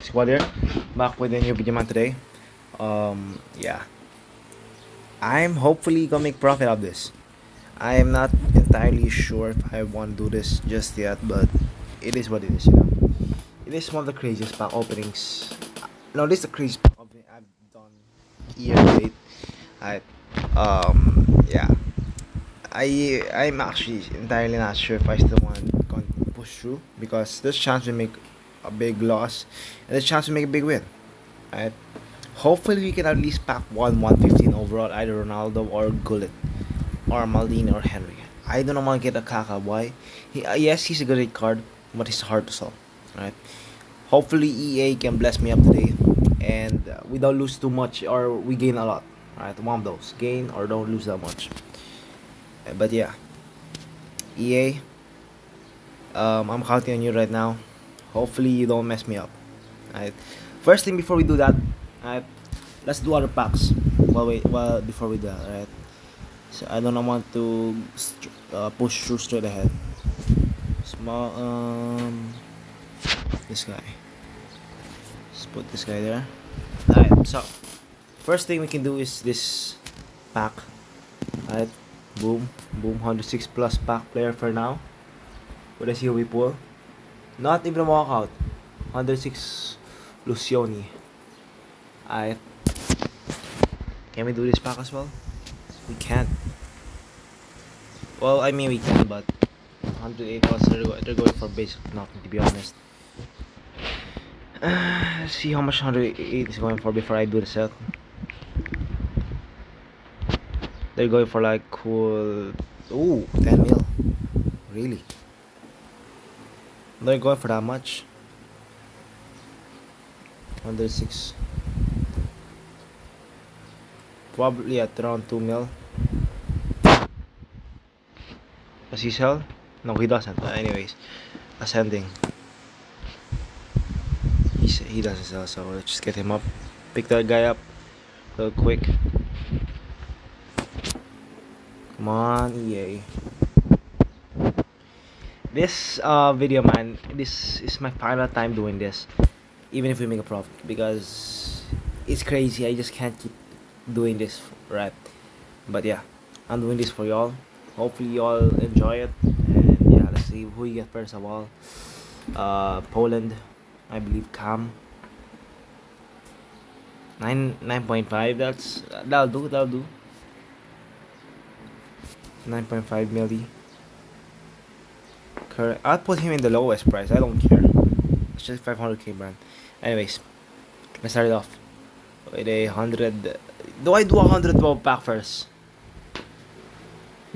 Squad here, back with a new video today. Um, yeah. I'm hopefully gonna make profit of this. I am not entirely sure if I want to do this just yet, but it is what it is, you know. It is one of the craziest pack openings. No, this is the craziest pack opening I've done year to date. I, um, yeah. I I'm actually entirely not sure if I still want to push through because there's chance we make a big loss and there's chance to make a big win. Right? Hopefully we can at least pack one 115 overall, either Ronaldo or Gullit or Maldini or Henry. I don't want to get a Kaka. Why? He, uh, yes, he's a great card, but he's hard to sell. Right? Hopefully EA can bless me up today and uh, we don't lose too much or we gain a lot. Right? One of those. Gain or don't lose that much. Uh, but yeah. EA, um, I'm counting on you right now. Hopefully you don't mess me up. Alright. First thing before we do that, alright, let's do other packs. Well, wait, well before we do that, alright. So I don't want to uh, push through straight ahead. Small, um, this guy. Let's put this guy there. Alright, so first thing we can do is this pack. Alright, boom, boom, 106 plus pack player for now. Let's see we pull. Not even a walkout. 106 Lucioni. I can we do this pack as well? We can't. Well, I mean we can, but 108 plus they're, go they're going for basic nothing to be honest. Uh, see how much 108 is going for before I do the set. They're going for like cool. Ooh, 10 mil. Really? They're going for that much. Under six. Probably at around two mil. Does he sell? No, he doesn't. Uh, anyways, ascending. He he doesn't sell, so let's just get him up. Pick that guy up, real quick. Come on, EA this uh, video man this is my final time doing this even if we make a profit because it's crazy. I just can't keep doing this right? But yeah i'm doing this for y'all. Hopefully y'all enjoy it. And yeah let's see who you get first of all. Uh poland i believe cam 9 9.5 that's that'll do that'll do. 9.5 milli Correct. I'll put him in the lowest price. I don't care. It's just 500k brand. Anyways, let's start it off with a hundred. Do I do a hundred twelve pack first?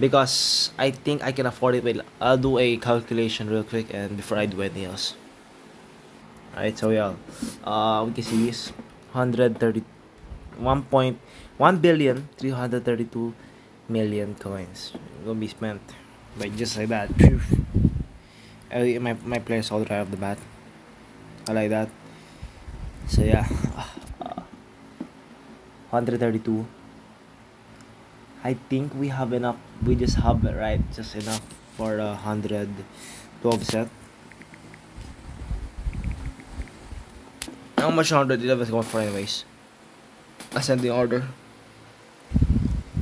Because I think I can afford it. Wait, I'll do a calculation real quick and before I do anything else. Alright, so yeah, uh, we can see this 130, 1.1 billion 332 million coins gonna be spent by just like that. Uh, my my players all right off the bat. I like that. So yeah, uh, 132. I think we have enough. We just have right, just enough for a hundred twelve set. How much hundred eleven is going for anyways? Ascending order.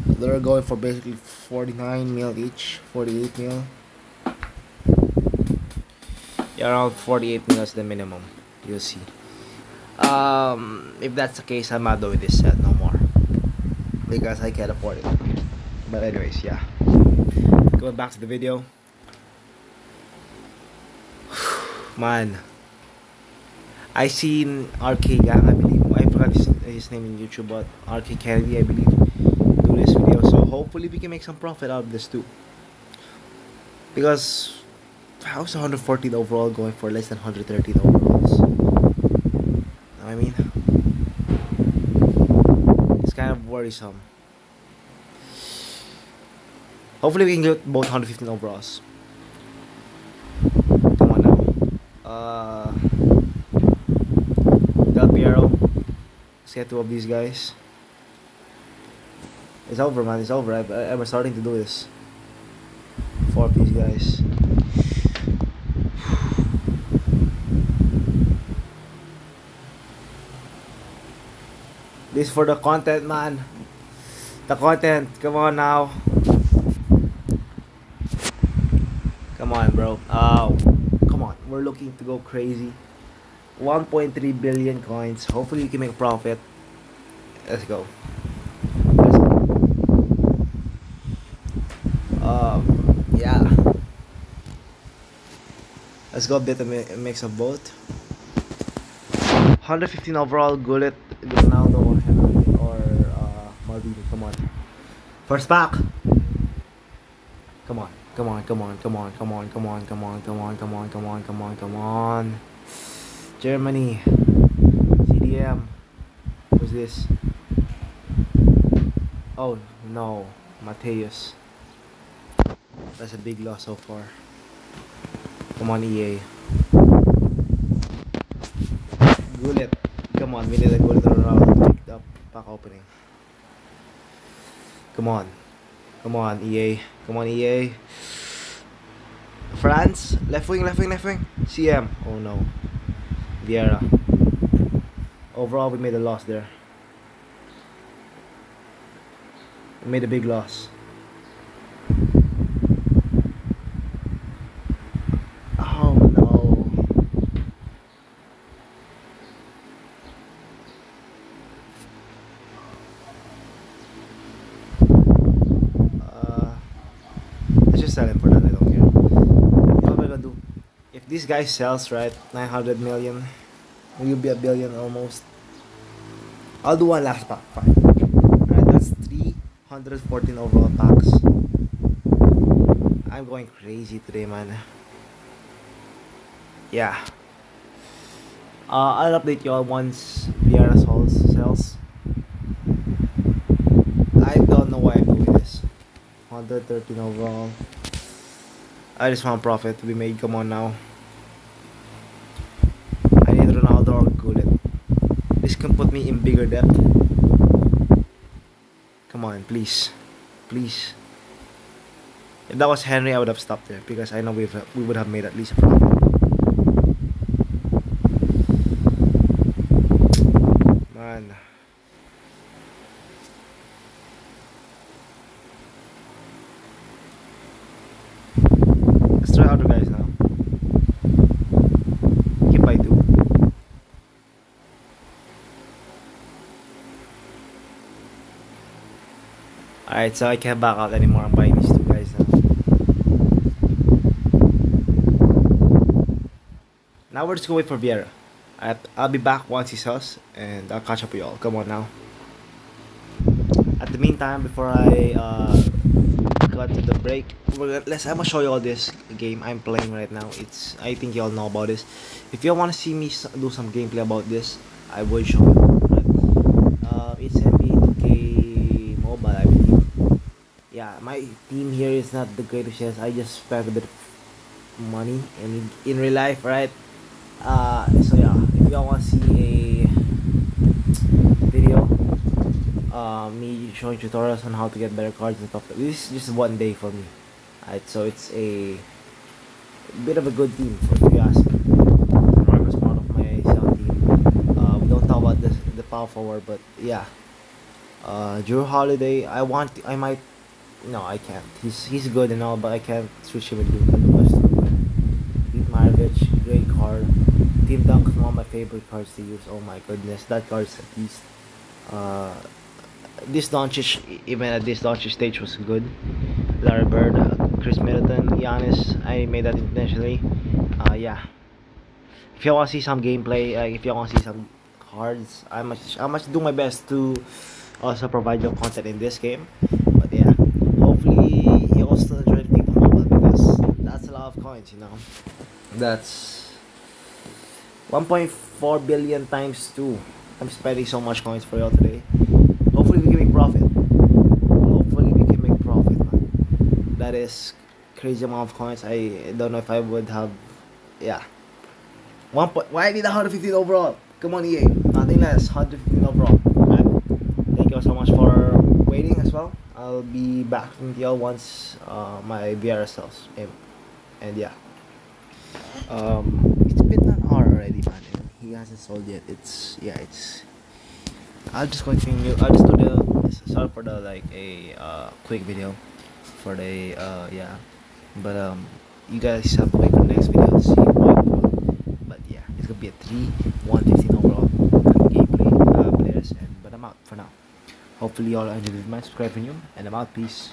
They're going for basically 49 mil each, 48 mil around 48 minutes the minimum you'll see. Um if that's the case i'm not doing this set no more. Because i can't afford it. But anyways yeah. Going back to the video. Man. I seen rk gang i believe. I forgot his, his name in youtube but rk kennedy i believe do this video. So hopefully we can make some profit out of this too. Because how's 114 overall going for less than 113 overalls? I mean, it's kind of worrisome. Hopefully, we can get both 115 overalls. Come on now. Uh, Del Piero. Let's get two of these guys. It's over, man. It's over. I, I'm starting to do this. Four of these guys. This for the content, man. The content. Come on now. Come on, bro. Oh, come on. We're looking to go crazy. 1.3 billion coins. Hopefully, you can make a profit. Let's go. Let's go. Um, yeah. Let's go a bit a mix of both. 115 overall, Gullit, Ronaldo, or uh, Maldini. Come on. First pack. Come on, come on, come on, come on, come on, come on, come on, come on, come on, come on, come on, come on. Germany. CDM. Who's this? Oh no, Mateus. That's a big loss so far. Come on, EA. Gullit. Come on, we need a Ronaldo to pick up pack opening. Come on. Come on, EA. Come on, EA. France. Left wing, left wing, left wing. CM. Oh no. Vieira. Overall, we made a loss there. We made a big loss. Oh no. Uh, let's just sell him for that. I don't care. What am I gonna do? If this guy sells, right, 900 million, we'll be a billion almost. I'll do one last pack. Fine. Alright, that's 314 overall packs. I'm going crazy today, man. Yeah. Uh, I'll update you all once Vieira sells. I don't know why I'm doing this. 113 overall. I just want profit to be made. Come on now. I need Ronaldo or Gullit. This can put me in bigger debt. Come on, please. Please. If that was Henry, I would have stopped there because I know we've, we would have made at least a profit. Man. Let's try other guys now. Keep by two. Alright, so I can't back out anymore. I'm buying these two guys now. Now we're just going to wait for Vieira. I'll be back once he us, and I'll catch up with y'all. Come on now. At the meantime, before I uh, cut to the break, let's. I'm gonna show you all this game I'm playing right now. It's. I think y'all know about this. If y'all wanna see me do some gameplay about this, I will show you. Right? Uh, it's NBA 2K Mobile, I believe. My team here is not the greatest. Yes, I just spent a bit of money in in real life, right? Uh, so yeah, if y'all want to see a video, uh, me showing tutorials on how to get better cards and stuff, this is just one day for me. Right, so it's a bit of a good team, if you ask me. Part of my sound team. Uh, we don't talk about this, the power forward, but yeah. Uh, Jrue Holiday, I want, I might, no, I can't. He's he's good and all, but I can't switch him with Luka. Good. Pete Maravich, great card. Team Dunk is one of my favorite cards to use. Oh my goodness, that card's at least. Uh, this Doncic, even at this Doncic stage, was good. Larry Bird, uh, Khris Middleton, Giannis. I made that intentionally. Uh, yeah. If you want to see some gameplay, uh, if you want to see some cards, I must I must do my best to also provide you content in this game. But yeah, hopefully you all still enjoy the people mobile because that's a lot of coins, you know. That's 1.4 billion times 2. I'm spending so much coins for y'all today. Hopefully we can make profit. Hopefully we can make profit, man. That is crazy amount of coins. I don't know if I would have, yeah. One point. Why I need 115 overall? Come on, EA. Nothing less. 115 overall. Thank you so much for waiting as well. I'll be back with y'all once uh, my Vieira sells. And, and yeah. Um, it's been an hour already, man. He hasn't sold yet. It's yeah, it's I'll just continue. I'll just do the sorry for the like a uh, quick video for the uh yeah, but um you guys have to wait for the next video to see what. But yeah, it's gonna be a three one fifteen overall gameplay uh, players, and but I'm out for now. Hopefully, y'all enjoyed my subscribe you, and I'm out. Peace.